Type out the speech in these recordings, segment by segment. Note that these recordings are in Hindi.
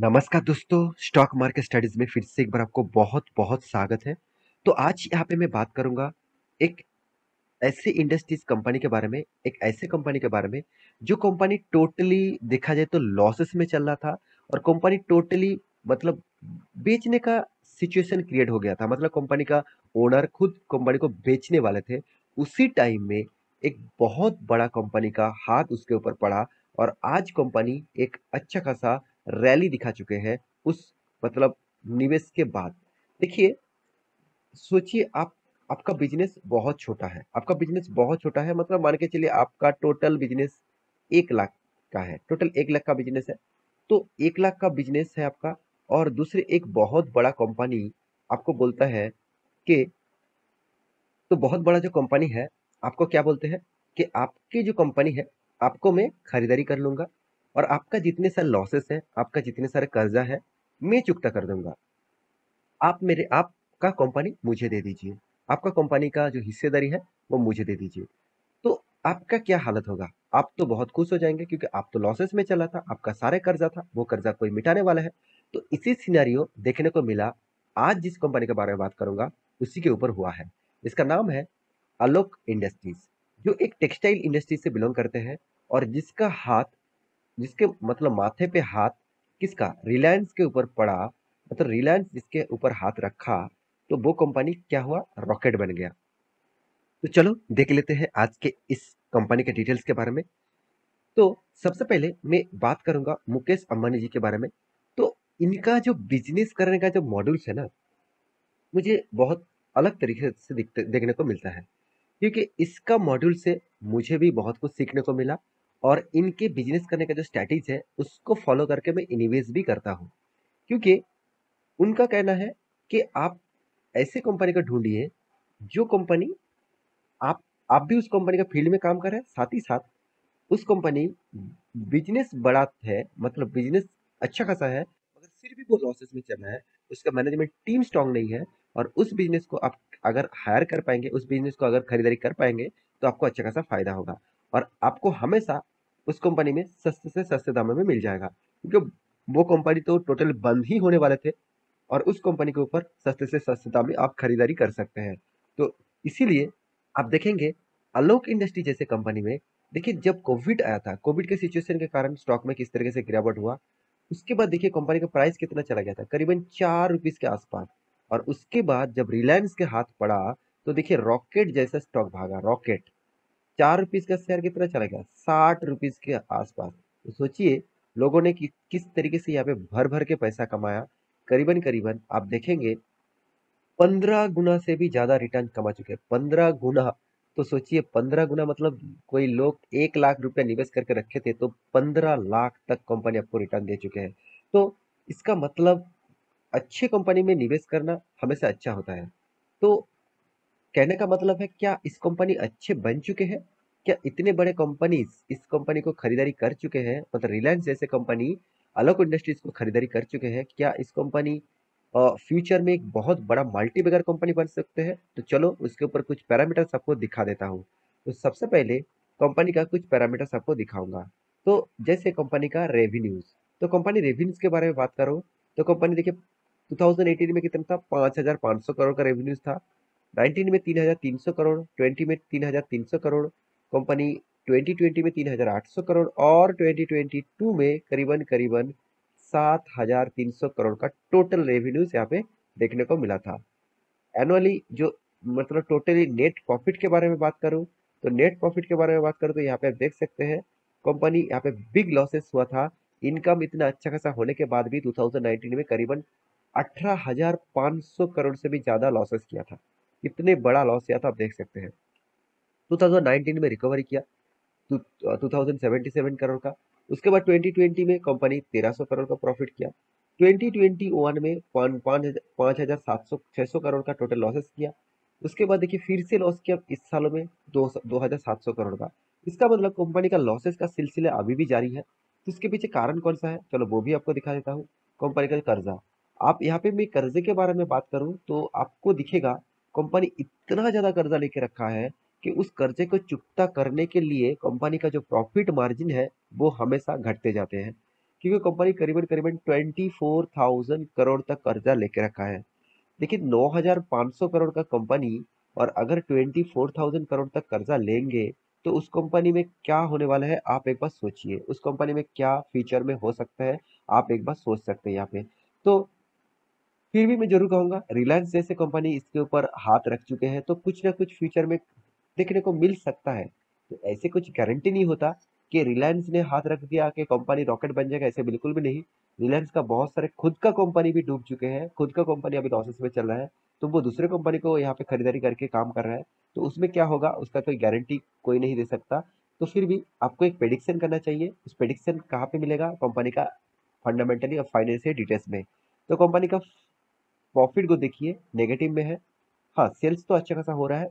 नमस्कार दोस्तों, स्टॉक मार्केट स्टडीज़ में फिर से एक बार आपको बहुत-बहुत स्वागत है। तो आज यहाँ पे मैं बात करूँगा एक ऐसी इंडस्ट्रीज़ कंपनी के बारे में, एक ऐसे कंपनी के बारे में, जो कंपनी टोटली देखा जाए तो लॉसेस में चल रहा था और कंपनी टोटली मतलब बेचने का सिचुएशन क्रिएट हो गया था। मतलब कंपनी का ओनर खुद कंपनी को बेचने वाले थे। उसी टाइम में एक बहुत बड़ा कंपनी का हाथ उसके ऊपर पड़ा और आज कंपनी एक अच्छा खासा रैली दिखा चुके हैं उस मतलब निवेश के बाद। देखिए, सोचिए आप आपका बिज़नेस बहुत छोटा है, आपका बिज़नेस बहुत छोटा है मतलब मान के चलिए आपका टोटल बिज़नेस एक लाख का है, टोटल एक लाख का बिज़नेस है। तो एक लाख का बिज़नेस है आपका और दूसरे एक बहुत बड़ा कंपनी आपको बोलता है कि तो बहुत बड़ा जो कंपनी है, आपको क्या बोलते हैं कि आपकी जो कंपनी है, आपको मैं खरीदारी कर लूँगा और आपका जितने सारे लॉसेस हैं, आपका जितने सारे कर्जा है, मैं चुकता कर दूँगा आप मेरे आपका कंपनी मुझे दे दीजिए। आपका कंपनी का जो हिस्सेदारी है, वो मुझे दे दीजिए। तो आपका क्या हालत होगा? आप तो बहुत खुश हो जाएँगे क्योंकि आप तो लॉसेस में चला था, आपका सारे कर्जा था, वो कर्जा कोई मिटाने वाला है। तो इसी सिनेरियो देखने को मिला, आज जिस कंपनी के बारे में बात करूँगा, उसी के ऊपर हुआ है। इसका नाम है आलोक इंडस्ट्रीज़, जो एक टेक्सटाइल इंडस्ट्री से बिलोंग करते हैं और जिसका हाथ जिसके मतलब माथे पे हाथ किसका? रिलायंस के ऊपर पड़ा, मतलब रिलायंस जिसके ऊपर हाथ रखा, तो वो कंपनी क्या हुआ? रॉकेट बन गया। तो चलो देख लेते हैं आज के इस कंपनी के डिटेल्स के बारे में। तो सबसे पहले मैं बात करूँगा मुकेश अंबानी जी के बारे में। तो इनका जो बिज़नेस करने का जो मॉड्यूल्स है ना, मुझे बहुत अलग तरीके से देखने को मिलता है। क्योंकि इसका मॉड्यूल से मुझे भी बहुत कुछ सीखने को मिला और इनके बिज़नेस करने का जो स्ट्रैटेज है, उसको फ़ॉलो करके मैं इन्वेस्ट भी करता हूँ। क्योंकि उनका कहना है कि आप ऐसे कंपनी को ढूंढिए जो कंपनी आप आप भी उस कंपनी का फ़ील्ड में काम कर रहे हैं, साथ ही साथ उस कंपनी बिज़नेस बड़ा है, मतलब बिज़नेस अच्छा खासा है, मगर फिर भी वो लॉसेस में चल रहा है। उसका मैनेजमेंट टीम स्ट्रांग नहीं है और उस बिज़नेस को आप अगर हायर कर पाएँगे उस बिज़नेस को अगर खरीदारी कर पाएँगे तो आपको अच्छा खासा फ़ायदा होगा और आपको हमेशा उस कंपनी में सस्ते से सस्ते दामों में मिल जाएगा। क्योंकि वो कंपनी तो टोटल बंद ही होने वाले थे और उस कंपनी के ऊपर सस्ते से सस्ते दाम में आप खरीदारी कर सकते हैं। तो इसीलिए आप देखेंगे आलोक इंडस्ट्री जैसे कंपनी में देखिए जब कोविड आया था, कोविड के सिचुएशन के कारण स्टॉक में किस तरीके से गिरावट हुआ, उसके बाद देखिए कंपनी का प्राइस कितना चला गया था, करीबन चार रुपीज़ के आस-पास और उसके बाद जब रिलायंस के हाथ पड़ा, तो देखिए रॉकेट जैसा स्टॉक भागा, रॉकेट। 4 रुपीज़ का शेयर कितना चला गया? 60 रुपीज़ के आस-पास। तो सोचिए लोगों ने कि किस तरीके से यहाँ पे भर-भर के पैसा कमाया। करीबन-करीबन आप देखेंगे 15 गुना से भी ज़्यादा रिटर्न कमा चुके हैं। 15 गुना, तो सोचिए 15 गुना मतलब कोई लोग एक लाख रुपया निवेश करके रखे थे, तो 15 लाख तक कंपनी आपको रिटर्न दे चुके हैं। तो इसका मतलब अच्छी कंपनी में निवेश करना हमेशा अच्छा होता है। तो कहने का मतलब है क्या इस कंपनी अच्छे बन चुके हैं? क्या इतने बड़े कंपनीज़ इस कंपनी को खरीदारी कर चुके हैं? मतलब रिलायंस जैसे कंपनी आलोक इंडस्ट्रीज़ को खरीदारी कर चुके हैं। क्या इस कंपनी फ्यूचर में एक बहुत बड़ा मल्टी बैगर कंपनी बन सकते हैं? तो चलो उसके ऊपर कुछ पैरामीटर्स आपको दिखा देता हूँ। तो सबसे पहले कंपनी का कुछ पैरामीटर्स आपको दिखाऊँगा तो जैसे कंपनी का रेवेन्यूज़, तो कंपनी रेवेन्यूज़ के बारे में बात करो तो कंपनी देखिए 2018 में कितना था 5,500 करोड़ का रेवेन्यूज़ था। 19 में 3,300 करोड़, 20 में 3,300 करोड़, कंपनी 2020 में 3,800 करोड़ और 2022 में करीबन-करीबन 7,300 करोड़ का टोटल रेवेन्यूज़ यहाँ पे देखने को मिला था। एनुअली जो मतलब टोटली नेट प्रॉफिट के बारे में बात करूँ, तो नेट प्रॉफिट के बारे में बात करूँ तो यहाँ पे आप देख सकते हैं, कंपनी यहाँ पे बिग लॉसेस हुआ था। इनकम इतना अच्छा खासा होने के बाद भी 2019 में करीबन 18,500 करोड़ से भी ज़्यादा लॉसेस किया था। कितने बड़ा लॉस किया था आप देख सकते हैं। 2019 में रिकवरी किया टू अ, 2077 करोड़ का। उसके बाद 2020 में कंपनी 1,300 करोड़ का प्रॉफिट किया। 2021 में पाँच हज़ार पाँच सौ 5,700 600 करोड़ का टोटल लॉसेस किया। उसके बाद देखिए फिर से लॉस किया इस सालों में दो दो हज़ार सात सौ करोड़ का। इसका मतलब कंपनी का लॉसेस का सिलसिला अभी भी जारी है। तो इसके पीछे कारण कौन-सा है? चलो वो भी आपको दिखा देता हूँ। कंपनी का कर्जा। आप यहाँ पे मैं कर्जे के बारे में बात करूँ तो आपको दिखेगा कंपनी इतना ज़्यादा कर्जा लेके रखा है कि उस कर्जे को चुकता करने के लिए कंपनी का जो प्रॉफिट मार्जिन है, वो हमेशा घटते जाते हैं। क्योंकि कंपनी करीबन करीबन ट्वेंटी फोर थाउज़ेंड करोड़ तक कर्जा लेके रखा है। देखिए नौ हज़ार पाँच सौ करोड़ का कंपनी और अगर ट्वेंटी फोर थाउज़ेंड करोड़ तक कर्जा लेंगे तो उस कंपनी में क्या होने वाला है आप एक बार सोचिए। उस कंपनी में क्या फ्यूचर में हो सकता है आप एक बार सोच सकते हैं यहाँ पे। तो फिर भी मैं ज़रूर कहूँगा, रिलायंस जैसे कंपनी इसके ऊपर हाथ रख चुके हैं तो कुछ ना कुछ फ्यूचर में देखने को मिल सकता है। तो ऐसे कुछ गारंटी नहीं होता कि रिलायंस ने हाथ रख दिया कि कंपनी रॉकेट बन जाएगा, ऐसे बिल्कुल भी नहीं। रिलायंस का बहुत सारे, खुद का कंपनी भी डूब चुके हैं, खुद का कंपनी अभी लॉसेस में चल रहा है तो वो दूसरे कंपनी को यहाँ पे खरीदारी करके काम कर रहा है तो उसमें क्या होगा, उसका कोई गारंटी कोई नहीं दे सकता। तो फिर भी आपको एक प्रेडिक्शन करना चाहिए, उस प्रेडिक्शन कहाँ पे मिलेगा, कंपनी का फंडामेंटली और फाइनेंशियल डिटेल्स में। तो कंपनी का प्रॉफिट को देखिए नेगेटिव में है। हाँ सेल्स तो अच्छा खासा हो रहा है,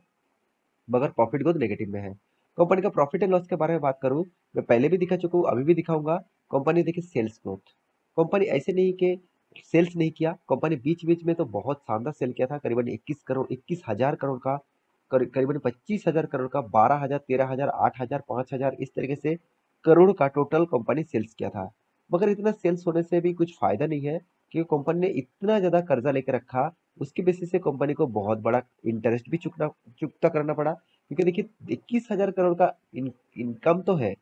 मगर प्रॉफिट ग्रोथ नेगेटिव में है। कंपनी का प्रॉफिट एंड लॉस के बारे में बात करूँ, मैं पहले भी दिखा चुका हूँ, अभी भी दिखाऊँगा। कंपनी देखिए सेल्स ग्रोथ कंपनी ऐसे नहीं कि सेल्स नहीं किया कंपनी बीच बीच में तो बहुत शानदार सेल किया था, करीबन 21 करोड़, इक्कीस हज़ार करोड़ का करीबन पच्चीस हज़ार करोड़ का, बारह हज़ार, तेरह हज़ार, आठ हज़ार, पाँच हज़ार, इस तरीके से करोड़ का टोटल कंपनी सेल्स किया था। मगर इतना सेल्स होने से भी कुछ फ़ायदा नहीं है। क्योंकि कंपनी ने इतना ज़्यादा कर्जा लेकर रखा उसके बेसिस से कंपनी को बहुत बड़ा इंटरेस्ट भी चुकना चुकता करना पड़ा। क्योंकि देखिए इक्कीस हज़ार करोड़ का इन, इनकम तो है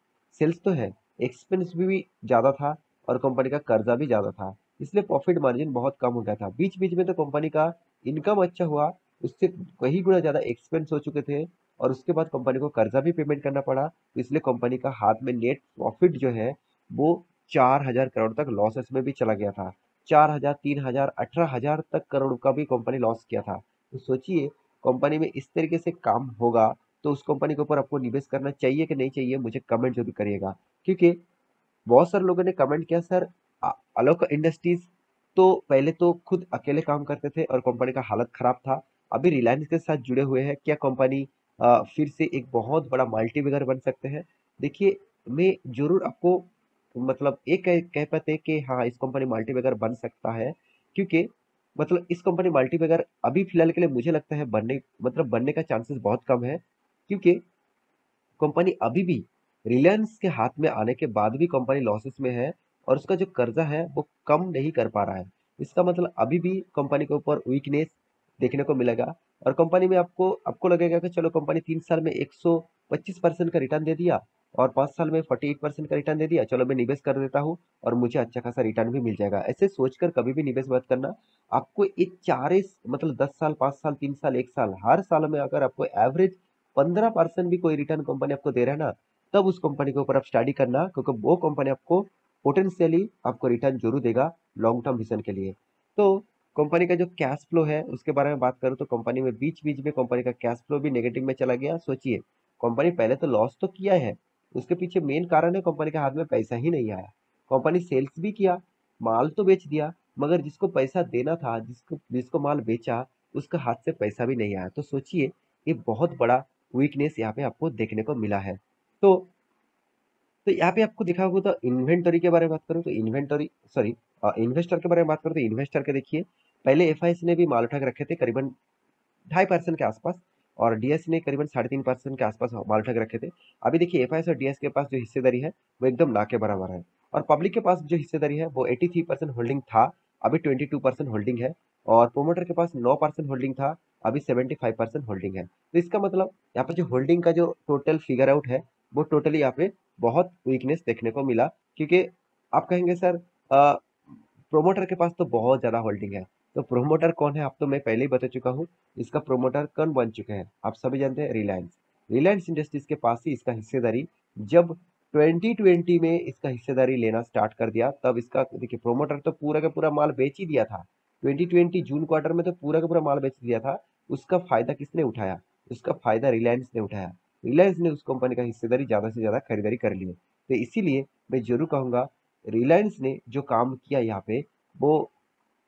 सेल्स तो है एक्सपेंस भी, भी ज़्यादा था और कंपनी का कर्जा भी ज़्यादा था। इसलिए प्रॉफिट मार्जिन बहुत कम हो गया था। बीच बीच में तो कंपनी का इनकम अच्छा हुआ उससे कई गुना ज़्यादा एक्सपेंस हो चुके थे और उसके बाद कंपनी को कर्जा भी पेमेंट करना पड़ा। तो इसलिए कंपनी का हाथ में नेट प्रॉफिट जो है वो चार हज़ार करोड़ तक लॉसेस में भी चला गया था। चार हज़ार, तीन हज़ार, अठारह हज़ार तक करोड़ का भी कंपनी लॉस किया था। तो सोचिए कंपनी में इस तरीके से काम होगा तो उस कंपनी के ऊपर आपको निवेश करना चाहिए कि नहीं चाहिए, मुझे कमेंट ज़रूर करिएगा। क्योंकि बहुत सारे लोगों ने कमेंट किया, सर अलोक इंडस्ट्रीज़ तो पहले तो खुद अकेले काम करते थे और कंपनी का हालत खराब था। अभी रिलायंस के साथ जुड़े हुए हैं। क्या कंपनी फिर से एक बहुत बड़ा मल्टीवेगर बन सकते हैं? देखिए, मैं ज़रूर आपको मतलब एक कह, कह पाते कि हाँ इस कंपनी मल्टीवेगर बन सकता है क्योंकि मतलब इस कंपनी मल्टीवेगर अभी फ़िलहाल के लिए मुझे लगता है बनने मतलब बनने का चांसेस बहुत कम है क्योंकि कंपनी अभी भी रिलायंस के हाथ में आने के बाद भी कंपनी लॉसेस में है और उसका जो कर्जा है वो कम नहीं कर पा रहा है। इसका मतलब अभी भी कंपनी के ऊपर वीकनेस देखने को मिलेगा और कंपनी में आपको आपको लगेगा कि चलो कंपनी तीन साल में 125 परसेंट का रिटर्न दे दिया और पाँच साल में फोर्टी एट परसेंट का रिटर्न दे दिया। चलो, मैं निवेश कर देता हूँ और मुझे अच्छा खासा रिटर्न भी मिल जाएगा। ऐसे सोचकर कभी भी निवेश मत करना। आपको एक चार मतलब दस साल, पाँच साल, तीन साल, एक साल, हर साल में अगर आपको एवरेज पंद्रह परसेंट भी कोई रिटर्न कंपनी आपको दे रहा है ना, तब उस कंपनी के ऊपर आप स्टडी करना, क्योंकि वो कंपनी आपको पोटेंशियली आपको रिटर्न ज़रूर देगा लॉन्ग टर्म विजन के लिए। तो कंपनी का जो कैश फ्लो है, उसके बारे में बात करूँ तो कंपनी में बीच बीच में कंपनी का कैश फ्लो भी नेगेटिव में चला गया। सोचिए कंपनी पहले तो लॉस तो किया है उसके पीछे मेन कारण है कंपनी के हाथ में पैसा ही नहीं आया। कंपनी सेल्स भी किया, माल तो बेच दिया, मगर जिसको पैसा देना था, जिसको जिसको माल बेचा, उसका हाथ से पैसा भी नहीं आया। तो सोचिए, ये बहुत बड़ा वीकनेस यहाँ पे आपको देखने को मिला है। तो तो यहाँ पे आपको दिखा होगा तो इन्वेंटरी के बारे में बात करूँ तो इन्वेंटरी सॉरी इन्वेस्टर के बारे में बात करूँ तो इन्वेस्टर के देखिए, पहले एफ़ ने भी माल उठा के रखे थे, करीबन ढाई परसेंट के आसपास। और डीएस ने करीबन साढ़े तीन परसेंट के आसपास माल के रखे थे। अभी देखिए एफ़ और डीएस के पास जो हिस्सेदारी है, वो एकदम ना के बराबर है। और पब्लिक के पास जो हिस्सेदारी है, वो एटी थ्री परसेंट होल्डिंग था, अभी ट्वेंटी टू परसेंट होल्डिंग है। और प्रोमोटर के पास नौ परसेंट होल्डिंग था, अभी सेवेंटी फाइव परसेंट होल्डिंग है। तो इसका मतलब यहाँ पर जो होल्डिंग का जो टोटल फिगर आउट है, वो टोटली यहाँ पे बहुत वीकनेस देखने को मिला। क्योंकि आप कहेंगे, सर प्रोमोटर के पास तो बहुत ज़्यादा होल्डिंग है। तो प्रोमोटर कौन है? आप तो मैं पहले ही बता चुका हूँ, इसका प्रोमोटर कौन बन चुके हैं। आप सभी जानते हैं रिलायंस रिलायंस इंडस्ट्रीज़ के पास ही इसका हिस्सेदारी, जब 2020 में इसका हिस्सेदारी लेना स्टार्ट कर दिया, तब इसका देखिए प्रोमोटर तो पूरा का पूरा माल बेच ही दिया था। 2020 जून क्वार्टर में तो पूरा का पूरा माल बेच दिया था। उसका फ़ायदा किसने उठाया? उसका फ़ायदा रिलायंस ने उठाया। रिलायंस ने उस कंपनी का हिस्सेदारी ज़्यादा से ज़्यादा खरीदारी कर ली है। तो इसीलिए मैं ज़रूर कहूँगा रिलायंस ने जो काम किया यहाँ पे, वो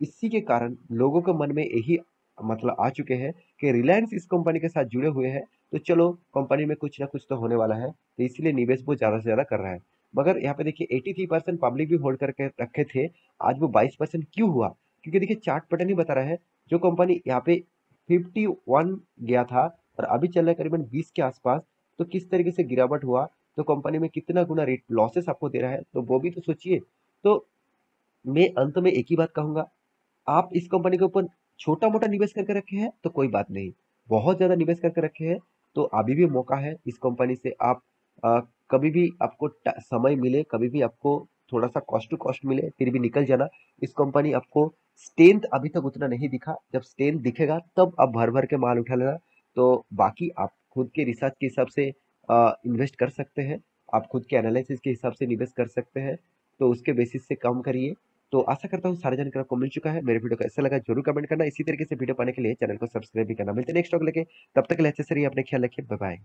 इसी के कारण लोगों के मन में यही मतलब आ चुके हैं कि रिलायंस इस कंपनी के साथ जुड़े हुए हैं। तो चलो कंपनी में कुछ ना कुछ तो होने वाला है तो इसलिए निवेश वो ज़्यादा से ज़्यादा कर रहा है। मगर यहाँ पे देखिए एटी थ्री परसेंट पब्लिक भी होल्ड करके रखे थे। आज वो बाईस परसेंट क्यों हुआ? क्योंकि देखिए चार्ट पैटर्न ही बता रहा है जो कंपनी यहाँ पे फिफ्टी वन गया था और अभी चल रहा है करीबन बीस के आसपास तो किस तरीके से गिरावट हुआ? तो कंपनी में कितना गुना रेट लॉसेस आपको दे रहा है? तो वो भी तो सोचिए। तो मैं अंत में एक ही बात कहूँगा, आप इस कंपनी के ऊपर छोटा-मोटा निवेश करके रखे हैं, तो कोई बात नहीं। बहुत ज़्यादा निवेश करके रखे हैं, तो अभी भी मौका है इस कंपनी से आप अ, कभी भी आपको समय मिले, कभी भी आपको थोड़ा-सा कॉस्ट टू कॉस्ट मिले, फिर भी निकल जाना। इस कंपनी आपको स्ट्रेंथ अभी तक उतना नहीं दिखा, जब स्ट्रेंथ दिखेगा तब आप भर-भर के माल उठा लेना। तो बाकी आप खुद के रिसर्च के हिसाब से अ, इन्वेस्ट कर सकते हैं। आप खुद के एनालिसिस के हिसाब से निवेश कर सकते हैं, तो उसके बेसिस से काम करिए। तो आशा करता हूँ सारे जानकारी आपको मिल चुका है। मेरे वीडियो कैसा लगा ज़रूर कमेंट करना। इसी तरीके से वीडियो पाने के लिए चैनल को सब्सक्राइब भी करना। मिलते हैं नेक्स्ट टॉक लेके, तब तक के अच्छे से अपने ख्याल रखिए। बाय-बाय।